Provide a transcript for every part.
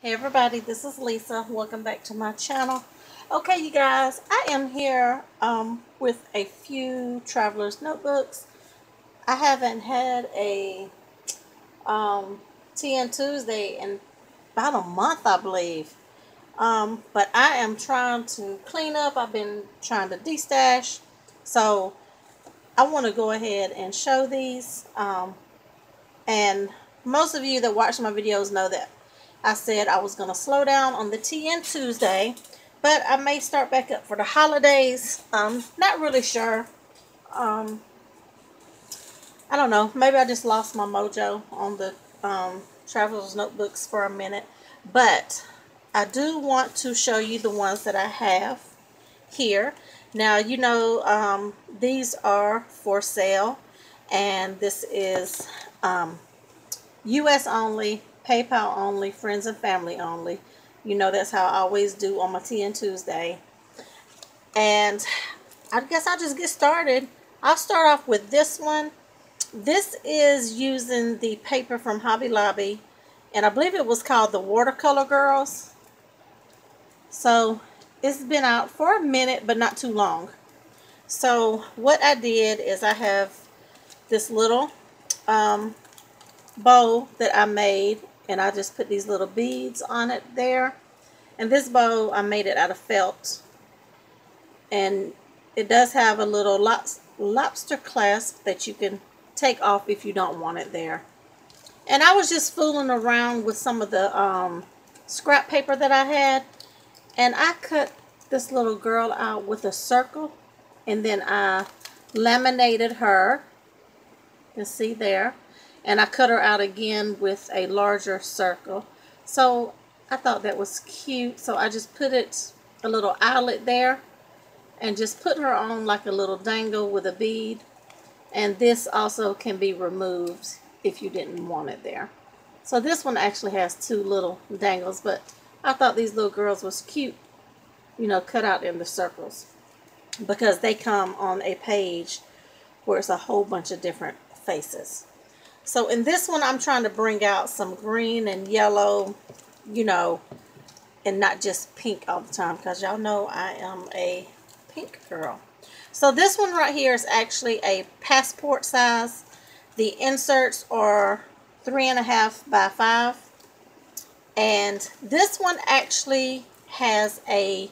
Hey everybody, this is Lisa. Welcome back to my channel. Okay, you guys, I am here um, with a few traveler's notebooks. I haven't had a um, TN Tuesday in about a month, I believe. Um, but I am trying to clean up. I've been trying to destash. So I want to go ahead and show these. Um, and most of you that watch my videos know that I said I was going to slow down on the TN Tuesday, but I may start back up for the holidays. Um, not really sure. Um, I don't know. Maybe I just lost my mojo on the um, Traveler's Notebooks for a minute. But I do want to show you the ones that I have here. Now, you know, um, these are for sale. And this is um, U.S. only PayPal only, friends and family only. You know that's how I always do on my TN Tuesday. And I guess I'll just get started. I'll start off with this one. This is using the paper from Hobby Lobby. And I believe it was called the Watercolor Girls. So it's been out for a minute, but not too long. So what I did is I have this little um, bow that I made and I just put these little beads on it there. And this bow, I made it out of felt. And it does have a little lobster clasp that you can take off if you don't want it there. And I was just fooling around with some of the um, scrap paper that I had. And I cut this little girl out with a circle. And then I laminated her. You see there and I cut her out again with a larger circle. So I thought that was cute. So I just put it a little eyelet there and just put her on like a little dangle with a bead. And this also can be removed if you didn't want it there. So this one actually has two little dangles but I thought these little girls was cute you know cut out in the circles because they come on a page where it's a whole bunch of different faces so in this one, I'm trying to bring out some green and yellow, you know, and not just pink all the time because y'all know I am a pink girl. So this one right here is actually a passport size. The inserts are three and a half by five. And this one actually has a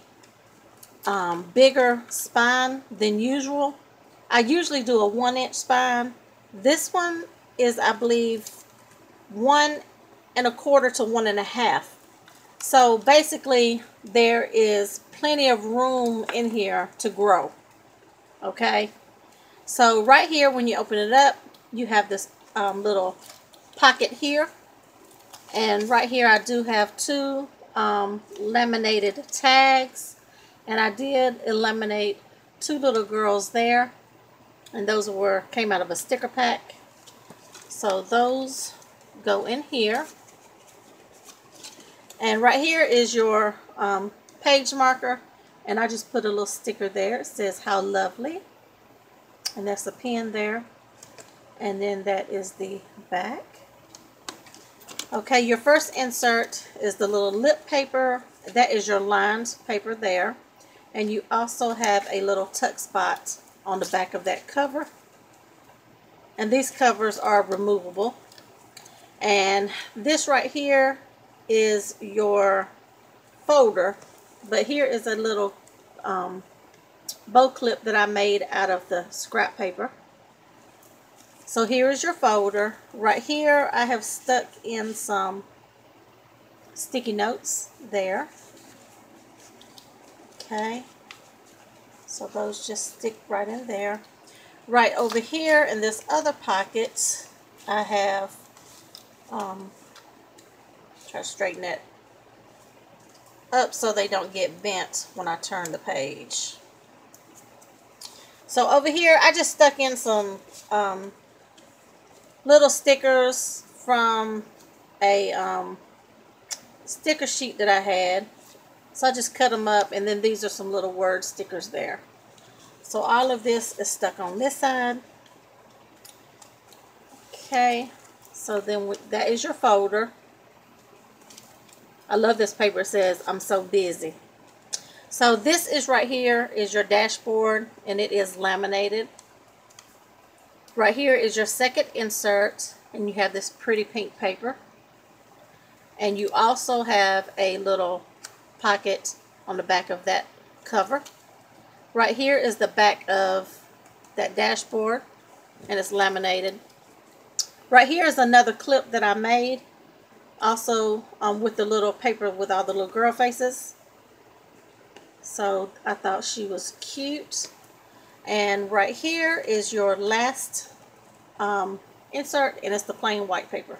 um, bigger spine than usual. I usually do a one inch spine. This one is, I believe, one and a quarter to one and a half. So basically, there is plenty of room in here to grow. Okay. So right here, when you open it up, you have this um, little pocket here. And right here, I do have two um, laminated tags. And I did eliminate two little girls there. And those were came out of a sticker pack. So those go in here. And right here is your um, page marker. And I just put a little sticker there. It says, how lovely. And that's a pin there. And then that is the back. Okay, your first insert is the little lip paper. That is your lined paper there. And you also have a little tuck spot on the back of that cover. And these covers are removable. And this right here is your folder. But here is a little um, bow clip that I made out of the scrap paper. So here is your folder. Right here I have stuck in some sticky notes there. Okay. So those just stick right in there. Right over here in this other pocket, I have, um, try to straighten it up so they don't get bent when I turn the page. So over here, I just stuck in some um, little stickers from a um, sticker sheet that I had. So I just cut them up, and then these are some little word stickers there. So all of this is stuck on this side. Okay, so then that is your folder. I love this paper. It says, I'm so busy. So this is right here is your dashboard and it is laminated. Right here is your second insert and you have this pretty pink paper. And you also have a little pocket on the back of that cover. Right here is the back of that dashboard and it's laminated. Right here is another clip that I made also um, with the little paper with all the little girl faces. So I thought she was cute. And right here is your last um, insert and it's the plain white paper.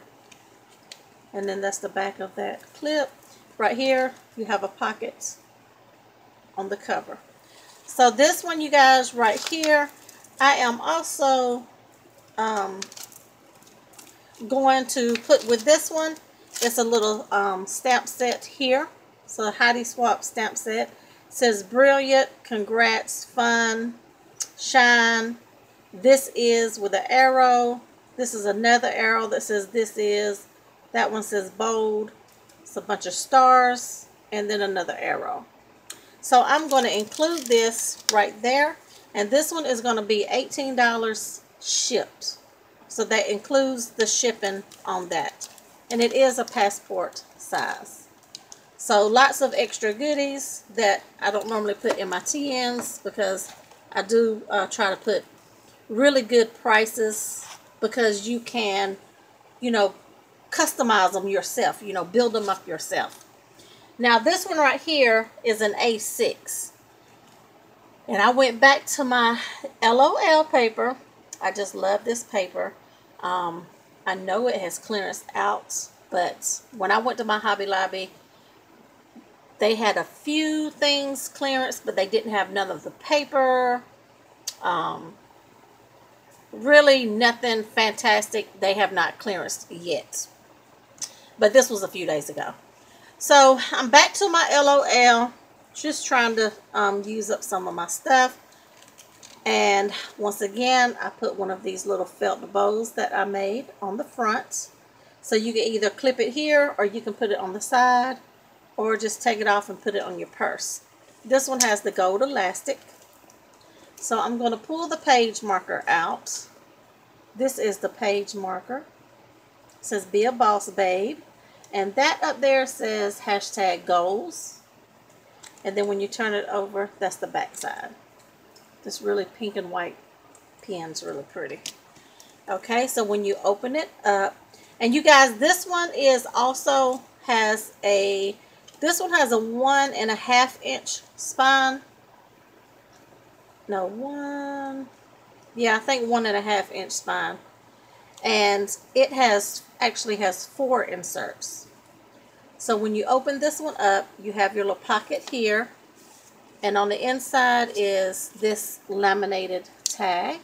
And then that's the back of that clip. Right here you have a pocket on the cover. So this one you guys right here, I am also um, going to put with this one, it's a little um, stamp set here. So Heidi Swapp stamp set. It says brilliant, congrats, fun, shine. This is with an arrow. This is another arrow that says this is. That one says bold. It's a bunch of stars and then another arrow. So I'm going to include this right there. And this one is going to be $18 shipped. So that includes the shipping on that. And it is a passport size. So lots of extra goodies that I don't normally put in my TNs because I do uh, try to put really good prices because you can, you know, customize them yourself, you know, build them up yourself. Now this one right here is an A6. And I went back to my LOL paper. I just love this paper. Um, I know it has clearance out, but when I went to my Hobby Lobby, they had a few things clearance, but they didn't have none of the paper. Um, really nothing fantastic. They have not clearanced yet. But this was a few days ago. So I'm back to my LOL. Just trying to um, use up some of my stuff. And once again, I put one of these little felt bows that I made on the front. So you can either clip it here or you can put it on the side or just take it off and put it on your purse. This one has the gold elastic. So I'm going to pull the page marker out. This is the page marker. It says be a boss babe. And that up there says hashtag goals. And then when you turn it over, that's the back side. This really pink and white pen's really pretty. Okay, so when you open it up, and you guys, this one is also has a, this one has a one and a half inch spine. No, one, yeah, I think one and a half inch spine. And it has, actually has four inserts. So when you open this one up, you have your little pocket here and on the inside is this laminated tag.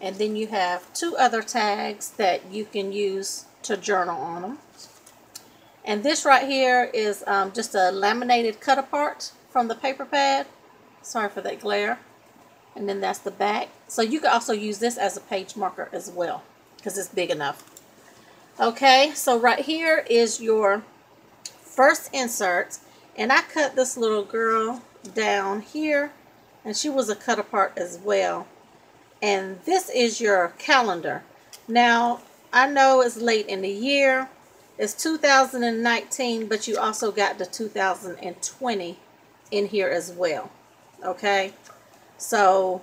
And then you have two other tags that you can use to journal on them. And this right here is um, just a laminated cut apart from the paper pad. Sorry for that glare. And then that's the back. So you can also use this as a page marker as well because it's big enough. Okay, so right here is your first insert. And I cut this little girl down here. And she was a cut apart as well. And this is your calendar. Now, I know it's late in the year. It's 2019, but you also got the 2020 in here as well. Okay? So,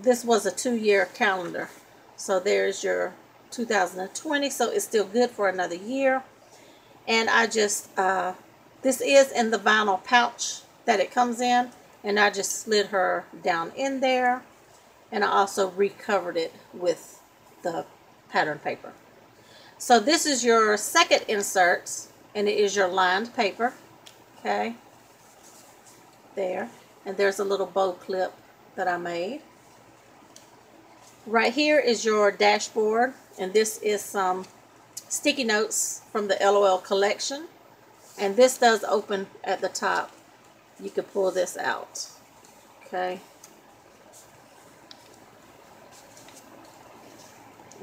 this was a two-year calendar. So, there's your 2020. So, it's still good for another year. And I just uh, this is in the vinyl pouch that it comes in. And I just slid her down in there. And I also recovered it with the pattern paper. So this is your second insert. And it is your lined paper. Okay. There. And there's a little bow clip that I made. Right here is your dashboard. And this is some sticky notes from the LOL collection. And this does open at the top. You can pull this out. Okay.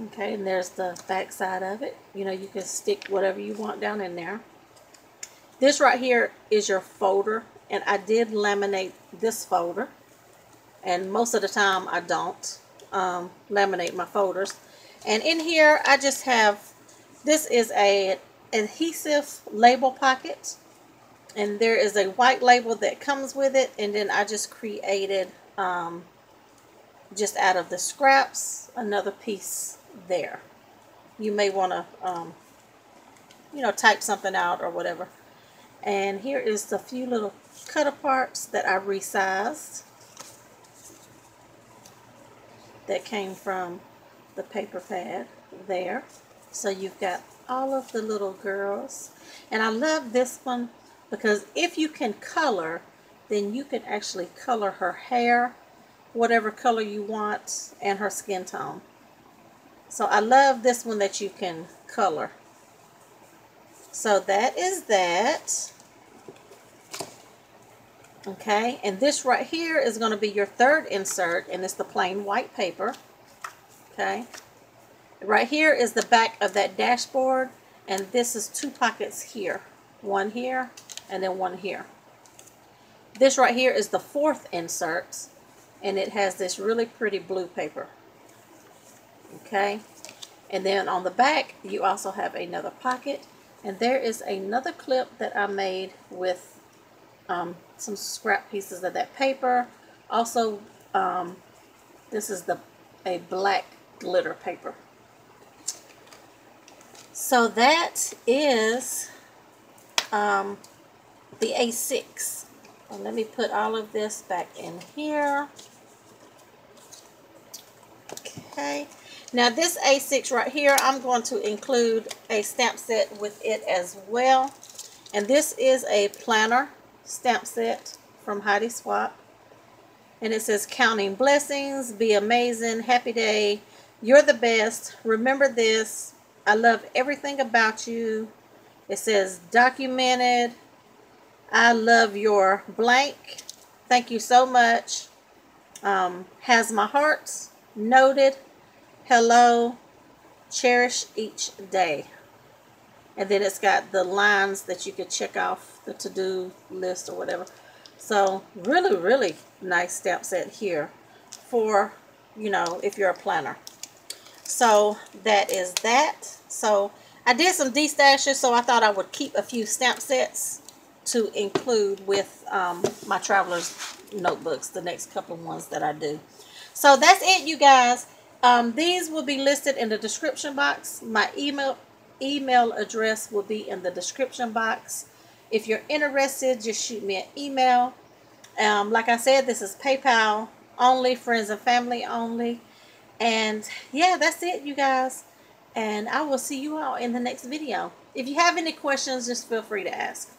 Okay, and there's the back side of it. You know, you can stick whatever you want down in there. This right here is your folder, and I did laminate this folder. And most of the time, I don't um, laminate my folders. And in here, I just have, this is a adhesive label pocket. And there is a white label that comes with it. And then I just created, um, just out of the scraps, another piece there. You may want to, um, you know, type something out or whatever. And here is the few little cut aparts that I resized that came from the paper pad there. So you've got all of the little girls. And I love this one because if you can color, then you can actually color her hair, whatever color you want, and her skin tone. So I love this one that you can color. So that is that. Okay, and this right here is going to be your third insert, and it's the plain white paper. Okay, right here is the back of that dashboard, and this is two pockets here. One here, and then one here. This right here is the fourth insert, and it has this really pretty blue paper okay and then on the back you also have another pocket and there is another clip that I made with um, some scrap pieces of that paper. Also um, this is the a black glitter paper. So that is um, the A6 and let me put all of this back in here. Okay. Now this A6 right here, I'm going to include a stamp set with it as well. And this is a planner stamp set from Heidi Swapp. And it says, counting blessings, be amazing, happy day, you're the best, remember this, I love everything about you. It says, documented, I love your blank, thank you so much, um, has my heart, noted, hello, cherish each day. And then it's got the lines that you could check off the to-do list or whatever. So really, really nice stamp set here for, you know, if you're a planner. So that is that. So I did some destashes, so I thought I would keep a few stamp sets to include with um, my traveler's notebooks, the next couple ones that I do. So that's it, you guys. Um, these will be listed in the description box. My email email address will be in the description box. If you're interested, just shoot me an email. Um, like I said, this is PayPal only, friends and family only. And yeah, that's it, you guys. And I will see you all in the next video. If you have any questions, just feel free to ask.